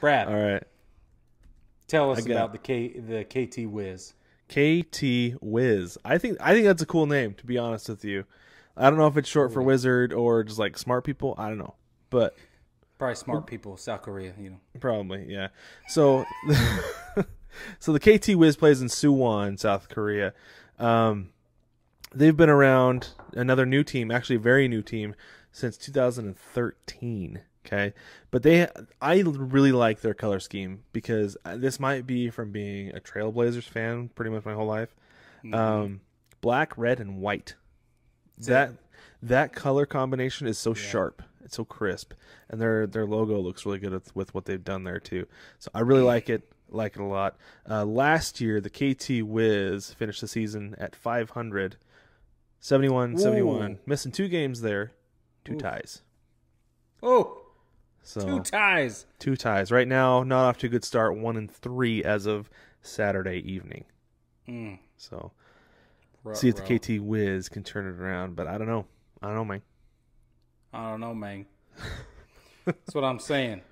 Brad, All right. tell us about the K the KT Wiz. KT Wiz. I think I think that's a cool name to be honest with you. I don't know if it's short for wizard or just like smart people. I don't know, but Probably smart people, South Korea. You know. probably yeah. So, so the KT Wiz plays in Suwon, South Korea. Um, they've been around. Another new team, actually a very new team, since 2013. Okay, but they I really like their color scheme because this might be from being a Trailblazers fan pretty much my whole life. Um, black, red, and white. That that color combination is so sharp. It's so crisp, and their their logo looks really good with, with what they've done there too. So I really like it. Like it a lot. Uh, last year, the KT Wiz finished the season at 500, 71, 71, missing two games there, two ties. Oh, So two ties. two ties right now. Not off to a good start. One and three as of Saturday evening. Mm. So Ruh, see if ruh. the KT Wiz can turn it around, but I don't know. I don't know, man. I don't know, man. That's what I'm saying.